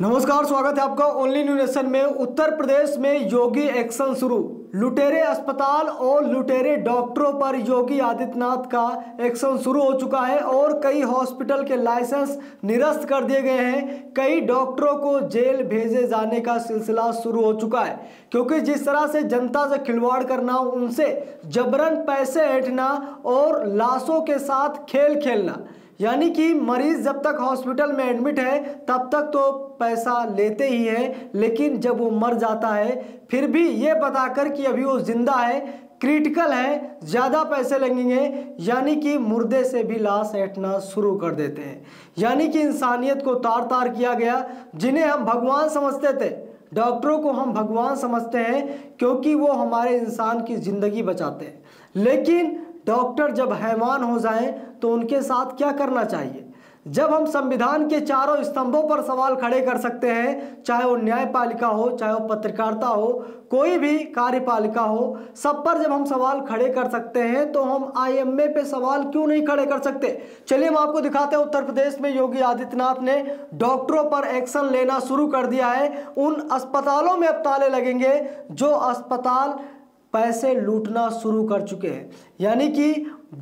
नमस्कार, स्वागत है आपका ओनली न्यू नेशन में। उत्तर प्रदेश में योगी एक्शन शुरू। लुटेरे अस्पताल और लुटेरे डॉक्टरों पर योगी आदित्यनाथ का एक्शन शुरू हो चुका है और कई हॉस्पिटल के लाइसेंस निरस्त कर दिए गए हैं। कई डॉक्टरों को जेल भेजे जाने का सिलसिला शुरू हो चुका है, क्योंकि जिस तरह से जनता से खिलवाड़ करना, उनसे जबरन पैसे ऐंठना और लाशों के साथ खेल खेलना। यानी कि मरीज़ जब तक हॉस्पिटल में एडमिट है, तब तक तो पैसा लेते ही है, लेकिन जब वो मर जाता है, फिर भी ये बताकर कि अभी वो ज़िंदा है, क्रिटिकल है, ज़्यादा पैसे लगेंगे यानी कि मुर्दे से भी लाश ऐठना शुरू कर देते हैं। यानी कि इंसानियत को तार तार किया गया, जिन्हें हम भगवान समझते थे। डॉक्टरों को हम भगवान समझते हैं, क्योंकि वो हमारे इंसान की ज़िंदगी बचाते हैं। लेकिन डॉक्टर जब हैवान हो जाएँ तो उनके साथ क्या करना चाहिए? जब हम संविधान के चारों स्तंभों पर सवाल खड़े कर सकते हैं, चाहे वो न्यायपालिका हो, चाहे वो पत्रकारिता हो, कोई भी कार्यपालिका हो, सब पर जब हम सवाल खड़े कर सकते हैं तो हम आईएमए पे सवाल क्यों नहीं खड़े कर सकते? चलिए हम आपको दिखाते हैं, उत्तर प्रदेश में योगी आदित्यनाथ ने डॉक्टरों पर एक्शन लेना शुरू कर दिया है। उन अस्पतालों में अब ताले लगेंगे, जो अस्पताल पैसे लूटना शुरू कर चुके हैं। यानी कि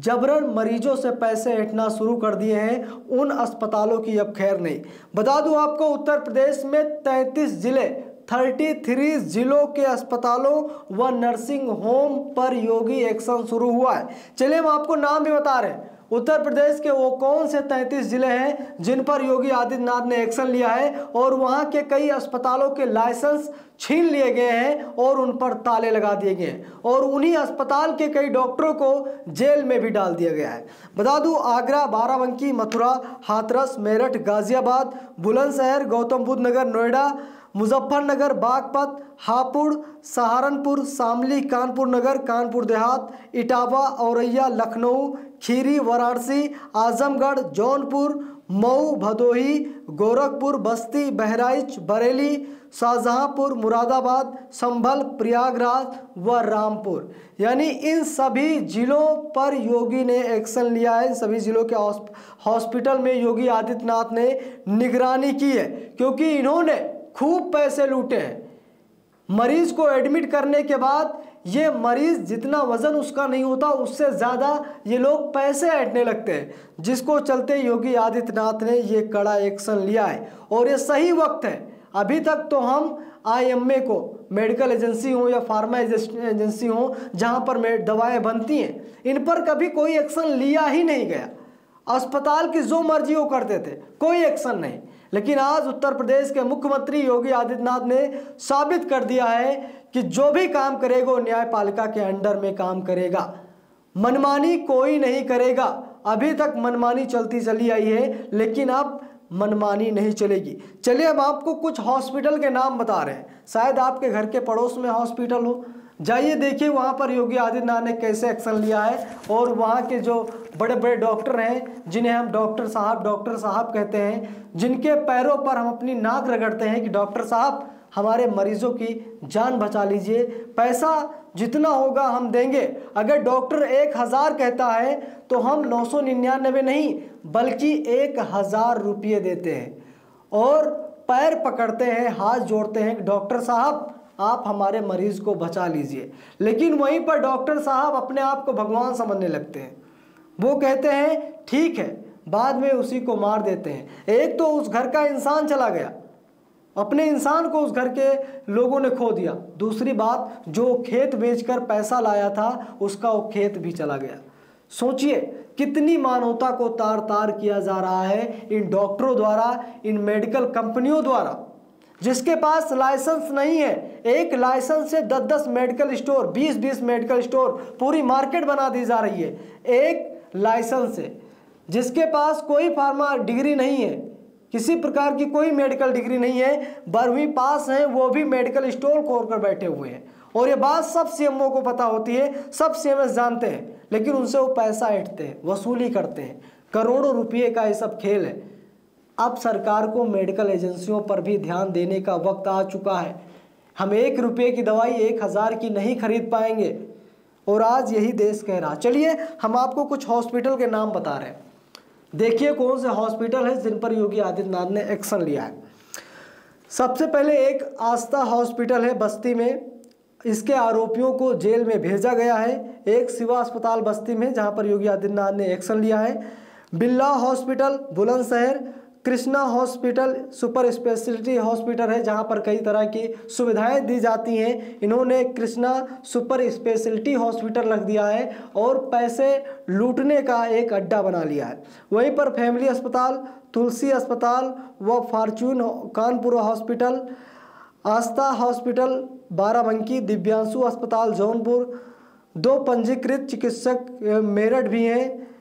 जबरन मरीजों से पैसे हटना शुरू कर दिए हैं, उन अस्पतालों की अब खैर नहीं। बता दूँ आपको, उत्तर प्रदेश में 33 ज़िले 33 जिलों के अस्पतालों व नर्सिंग होम पर योगी एक्शन शुरू हुआ है। चलिए हम आपको नाम भी बता रहे हैं। उत्तर प्रदेश के वो कौन से 33 ज़िले हैं जिन पर योगी आदित्यनाथ ने एक्शन लिया है और वहाँ के कई अस्पतालों के लाइसेंस छीन लिए गए हैं और उन पर ताले लगा दिए गए हैं और उन्हीं अस्पताल के कई डॉक्टरों को जेल में भी डाल दिया गया है। बता दूँ, आगरा, बाराबंकी, मथुरा, हाथरस, मेरठ, गाजियाबाद, बुलंदशहर गौतम बुद्ध नगर, नोएडा, मुजफ्फरनगर, बागपत, हापुड़, सहारनपुर, शामली, कानपुर नगर, कानपुर देहात, इटावा, औरैया, लखनऊ खीरी, वाराणसी, आजमगढ़, जौनपुर, मऊ, भदोही, गोरखपुर, बस्ती, बहराइच, बरेली, शाहजहांपुर, मुरादाबाद, संभल, प्रयागराज व रामपुर। यानी इन सभी जिलों पर योगी ने एक्शन लिया है। इन सभी जिलों के हॉस्पिटल में योगी आदित्यनाथ ने निगरानी की है, क्योंकि इन्होंने खूब पैसे लूटे हैं। मरीज़ को एडमिट करने के बाद ये मरीज़ जितना वज़न उसका नहीं होता, उससे ज़्यादा ये लोग पैसे ऐंठने लगते हैं। जिसको चलते योगी आदित्यनाथ ने ये कड़ा एक्शन लिया है और ये सही वक्त है। अभी तक तो हम आईएमए को, मेडिकल एजेंसी हो या फार्मा एजेंसी हो, जहाँ पर दवाएँ बनती हैं, इन पर कभी कोई एक्शन लिया ही नहीं गया। अस्पताल की जो मर्ज़ी वो करते थे, कोई एक्शन नहीं। लेकिन आज उत्तर प्रदेश के मुख्यमंत्री योगी आदित्यनाथ ने साबित कर दिया है कि जो भी काम करेगा, वो न्यायपालिका के अंडर में काम करेगा। मनमानी कोई नहीं करेगा। अभी तक मनमानी चलती चली आई है, लेकिन अब मनमानी नहीं चलेगी। चलिए, अब आपको कुछ हॉस्पिटल के नाम बता रहे हैं। शायद आपके घर के पड़ोस में हॉस्पिटल हो। जाइए देखिए वहाँ पर योगी आदित्यनाथ ने कैसे एक्शन लिया है और वहाँ के जो बड़े बड़े डॉक्टर हैं, जिन्हें हम डॉक्टर साहब डॉक्टर साहब कहते हैं, जिनके पैरों पर हम अपनी नाक रगड़ते हैं कि डॉक्टर साहब, हमारे मरीजों की जान बचा लीजिए। पैसा जितना होगा हम देंगे। अगर डॉक्टर एक हज़ार कहता है तो हम नौ सौ निन्यानबे नहीं, बल्कि एक हज़ार रुपये देते हैं। और पैर पकड़ते हैं, हाथ जोड़ते हैं कि डॉक्टर साहब आप हमारे मरीज़ को बचा लीजिए। लेकिन वहीं पर डॉक्टर साहब अपने आप को भगवान समझने लगते हैं। वो कहते हैं, ठीक है, बाद में उसी को मार देते हैं। एक तो उस घर का इंसान चला गया। अपने इंसान को उस घर के लोगों ने खो दिया। दूसरी बात, जो खेत बेचकर पैसा लाया था, उसका वो खेत भी चला गया। सोचिए, कितनी मानवता को तार तार किया जा रहा है इन डॉक्टरों द्वारा, इन मेडिकल कंपनियों द्वारा। जिसके पास लाइसेंस नहीं है, एक लाइसेंस से दस दस मेडिकल स्टोर बीस बीस मेडिकल स्टोर पूरी मार्केट बना दी जा रही है। एक लाइसेंस से जिसके पास कोई फार्मा डिग्री नहीं है, किसी प्रकार की कोई मेडिकल डिग्री नहीं है बारहवीं पास हैं, वो भी मेडिकल स्टोर खोल कर बैठे हुए हैं। और ये बात सब सीएमओ को पता होती है, सब सीएमएस जानते हैं, लेकिन उनसे वो पैसा ऐंठते हैं, वसूली करते हैं। करोड़ों रुपये का ये सब खेल है। अब सरकार को मेडिकल एजेंसियों पर भी ध्यान देने का वक्त आ चुका है। हम एक रुपये की दवाई एक हज़ार की नहीं खरीद पाएँगे। और आज यही देश कह रहा। चलिए, हम आपको कुछ हॉस्पिटल के नाम बता रहे हैं। देखिए कौन से हॉस्पिटल है जिन पर योगी आदित्यनाथ ने एक्शन लिया है। सबसे पहले एक आस्था हॉस्पिटल है बस्ती में। इसके आरोपियों को जेल में भेजा गया है। एक सिवा अस्पताल बस्ती में, जहाँ पर योगी आदित्यनाथ ने एक्शन लिया है। Billa hospital, Bulandshahr Krishna hospital, super speciality hospital है, जहाँ पर कई तरह की सुविधाएँ दी जाती हैं। इन्होंने कृष्णा सुपर स्पेशलिटी हॉस्पिटल रख दिया है और पैसे लूटने का एक अड्डा बना लिया है। वहीं पर फैमिली अस्पताल, तुलसी अस्पताल व fortune Kanpur hospital, Aastha hospital, Barabanki, Divyanshu अस्पताल, जौनपुर, दो पंजीकृत चिकित्सक मेरठ भी हैं।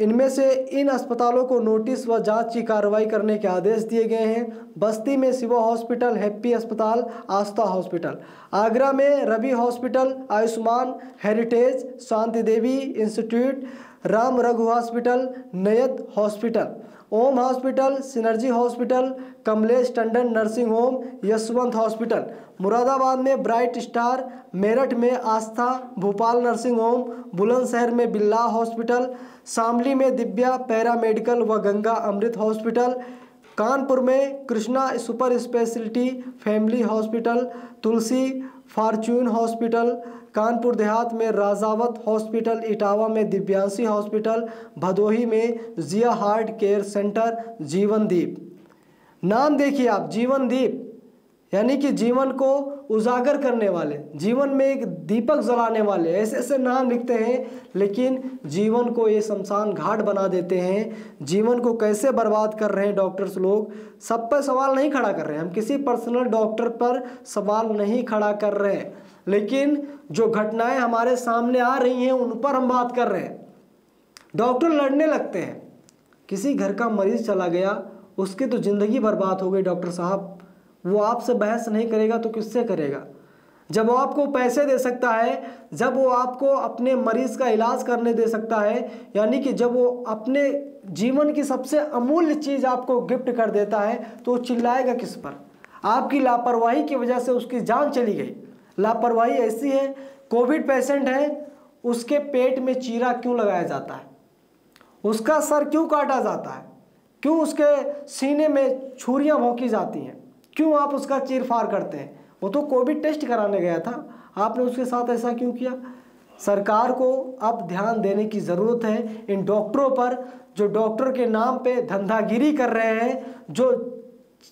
इनमें से इन अस्पतालों को नोटिस व जाँच की कार्रवाई करने के आदेश दिए गए हैं। बस्ती में शिवा हॉस्पिटल, हैप्पी अस्पताल, आस्था हॉस्पिटल। आगरा में Ravi hospital, Ayushman heritage, Shanti Devi institute, Ram Raghu hospital नयत hospital. Om hospital, synergy hospital, Kamlesh Tandon nursing home, Yashwant hospital. Moradabad में ब्राइट स्टार, मेरठ में आस्था, भोपाल नर्सिंग होम, बुलंदशहर में बिल्ला हॉस्पिटल, शामली में दिव्या पैरा मेडिकल व गंगा अमृत hospital, Kanpur में Krishna super speciality family hospital, Tulsi fortune hospital, Kanpur Dehat में Rajawat hospital, Etawah में Divyanshi hospital, Bhadohi में Jiya heart care centre, Jeevandeep. नाम देखिए आप, जीवनदीप। यानी कि जीवन को उजागर करने वाले, जीवन में एक दीपक जलाने वाले, ऐसे ऐसे नाम लिखते हैं, लेकिन जीवन को ये शमशान घाट बना देते हैं। जीवन को कैसे बर्बाद कर रहे हैं डॉक्टर्स लोग? सब पर सवाल नहीं खड़ा कर रहे हैं। हम किसी पर्सनल डॉक्टर पर सवाल नहीं खड़ा कर रहे हैं। लेकिन जो घटनाएँ हमारे सामने आ रही हैं, उन पर हम बात कर रहे हैं। डॉक्टर लड़ने लगते हैं। किसी घर का मरीज़ चला गया, उसकी तो ज़िंदगी बर्बाद हो गई डॉक्टर साहब। वो आपसे बहस नहीं करेगा तो किससे करेगा? जब वो आपको पैसे दे सकता है, जब वो आपको अपने मरीज़ का इलाज करने दे सकता है, यानी कि जब वो अपने जीवन की सबसे अमूल्य चीज़ आपको गिफ्ट कर देता है तो वो चिल्लाएगा किस पर? आपकी लापरवाही की वजह से उसकी जान चली गई। लापरवाही ऐसी है, कोविड पेशेंट है, उसके पेट में चीरा क्यों लगाया जाता है? उसका सर क्यों काटा जाता है? क्यों उसके सीने में छुरियाँ भोंकी जाती हैं? क्यों आप उसका चीर फार करते हैं? वो तो कोविड टेस्ट कराने गया था। आपने उसके साथ ऐसा क्यों किया? सरकार को अब ध्यान देने की ज़रूरत है। इन डॉक्टरों पर जो डॉक्टर के नाम पे धंधागिरी कर रहे हैं, जो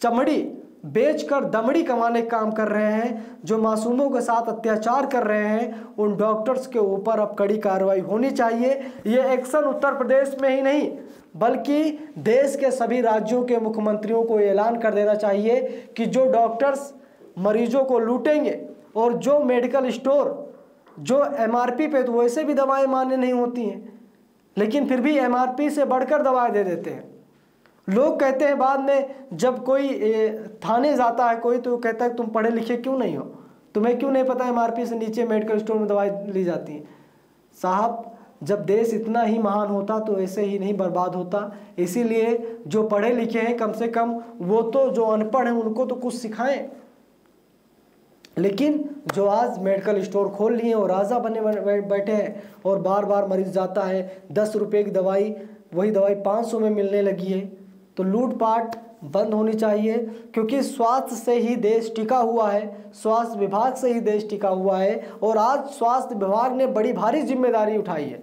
चमड़ी बेचकर दमड़ी कमाने का काम कर रहे हैं, जो मासूमों के साथ अत्याचार कर रहे हैं, उन डॉक्टर्स के ऊपर अब कड़ी कार्रवाई होनी चाहिए। ये एक्शन उत्तर प्रदेश में ही नहीं बल्कि देश के सभी राज्यों के मुख्यमंत्रियों को ऐलान कर देना चाहिए कि जो डॉक्टर्स मरीजों को लूटेंगे और जो मेडिकल स्टोर, जो एमआरपी पे तो वैसे भी दवाएँ मान्य नहीं होती हैं, लेकिन फिर भी एमआरपी से बढ़कर दवाएँ दे देते हैं। लोग कहते हैं बाद में जब कोई थाने जाता है कोई तो कहता है, तुम पढ़े लिखे क्यों नहीं हो? तुम्हें क्यों नहीं पता एमआरपी से नीचे मेडिकल स्टोर में दवाई ली जाती है? साहब जब देश इतना ही महान होता तो ऐसे ही नहीं बर्बाद होता। इसीलिए जो पढ़े लिखे हैं कम से कम वो तो जो अनपढ़ हैं उनको तो कुछ सिखाएँ। लेकिन जो आज मेडिकल स्टोर खोल लिए और राजा बने बैठे हैं और बार बार मरीज़ जाता है, दस रुपये की दवाई, वही दवाई पाँच सौ में मिलने लगी है। तो लूटपाट बंद होनी चाहिए, क्योंकि स्वास्थ्य से ही देश टिका हुआ है, स्वास्थ्य विभाग से ही देश टिका हुआ है, और आज स्वास्थ्य विभाग ने बड़ी भारी ज़िम्मेदारी उठाई है।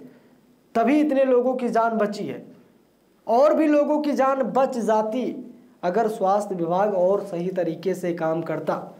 तभी इतने लोगों की जान बची है। और भी लोगों की जान बच जाती, अगर स्वास्थ्य विभाग और सही तरीके से काम करता।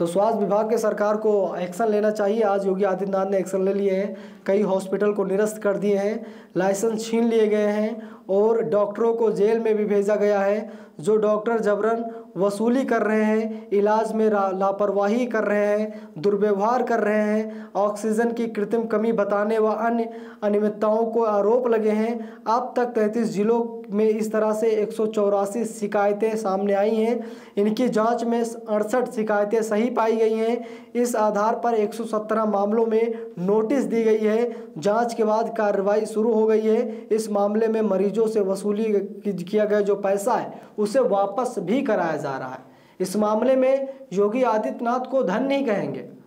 तो स्वास्थ्य विभाग के सरकार को एक्शन लेना चाहिए। आज योगी आदित्यनाथ ने एक्शन ले लिए हैं। कई हॉस्पिटल को निरस्त कर दिए हैं। लाइसेंस छीन लिए गए हैं और डॉक्टरों को जेल में भी भेजा गया है। जो डॉक्टर जबरन वसूली कर रहे हैं, इलाज में लापरवाही कर रहे हैं, दुर्व्यवहार कर रहे हैं, ऑक्सीजन की कृत्रिम कमी बताने व अन्य अनियमितताओं को आरोप लगे हैं। अब तक तैंतीस जिलों में इस तरह से एक सौ चौरासी शिकायतें सामने आई हैं। इनकी जाँच में अड़सठ शिकायतें सही पाई गई हैं। इस आधार पर 117 मामलों में नोटिस दी गई है। जाँच के बाद कार्रवाई शुरू हो गई है। इस मामले में मरीजों से वसूली किया गया जो पैसा है, उसे वापस भी कराया जा रहा है। इस मामले में योगी आदित्यनाथ को धन नहीं कहेंगे।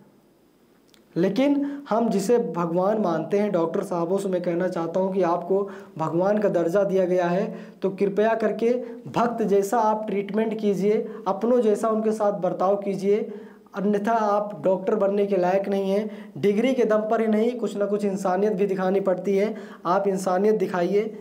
लेकिन हम जिसे भगवान मानते हैं, डॉक्टर साहबों से मैं कहना चाहता हूँ कि आपको भगवान का दर्जा दिया गया है तो कृपया करके भक्त जैसा आप ट्रीटमेंट कीजिए, अपनों जैसा उनके साथ बर्ताव कीजिए। अन्यथा आप डॉक्टर बनने के लायक नहीं हैं, डिग्री के दम पर ही नहीं, कुछ ना कुछ इंसानियत भी दिखानी पड़ती है। आप इंसानियत दिखाइए,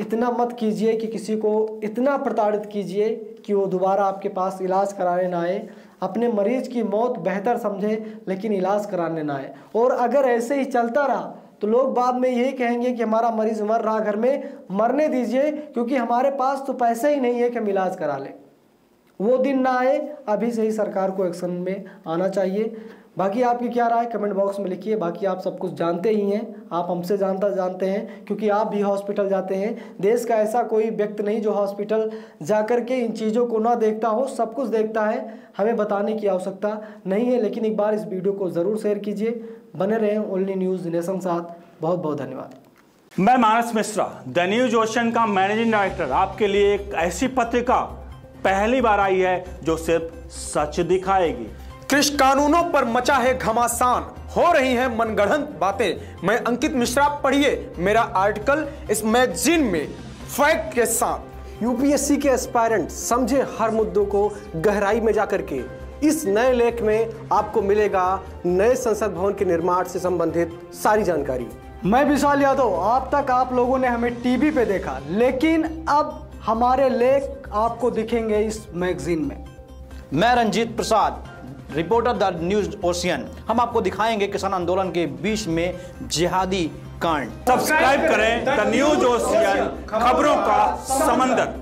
इतना मत कीजिए कि किसी को इतना प्रताड़ित कीजिए कि वो दोबारा आपके पास इलाज कराने ना आए। अपने मरीज़ की मौत बेहतर समझे, लेकिन इलाज कराने ना आए। और अगर ऐसे ही चलता रहा तो लोग बाद में यही कहेंगे कि हमारा मरीज़ मर रहा, घर में मरने दीजिए, क्योंकि हमारे पास तो पैसे ही नहीं है कि हम इलाज करा लें। वो दिन ना आए, अभी से ही सरकार को एक्शन में आना चाहिए। बाकी आपकी क्या राय कमेंट बॉक्स में लिखिए, बाकी आप सब कुछ जानते ही हैं। आप हमसे जानता जानते हैं, क्योंकि आप भी हॉस्पिटल जाते हैं। देश का ऐसा कोई व्यक्ति नहीं जो हॉस्पिटल जाकर के इन चीज़ों को ना देखता हो, सब कुछ देखता है, हमें बताने की आवश्यकता नहीं है। लेकिन एक बार इस वीडियो को ज़रूर शेयर कीजिए। बने रहें ओनली न्यूज़ नेशन साथ। बहुत बहुत धन्यवाद। मैं Manas Mishra, the news ocean का मैनेजिंग डायरेक्टर। आपके लिए एक ऐसी पत्रिका पहली बार आई है जो सिर्फ़ सच दिखाएगी। कृषि कानूनों पर मचा है घमासान। हो रही हैं मनगढ़ंत बातें। मैं अंकित मिश्रा, पढ़िए मेरा आर्टिकल इस मैगजीन में, फैक्ट के साथ। यूपीएससी के एस्पायरेंट समझे हर मुद्दों को गहराई में जाकर के। इस नए लेख में आपको मिलेगा नए संसद भवन के निर्माण से संबंधित सारी जानकारी। मैं विशाल यादव, आप तक आप लोगों ने हमें टीवी पे देखा, लेकिन अब हमारे लेख आपको दिखेंगे इस मैगजीन में। मैं Ranjit Prasad reporter the news ocean. हम आपको दिखाएँगे किसान आंदोलन के बीच में जिहादी कांड। सब्सक्राइब करें द न्यूज़ ओशियन खबरों का समंदर।